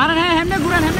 মারেন হ্যাঁ হেমনে ঘুরেন হেমনে ঘুরেতে থাকেন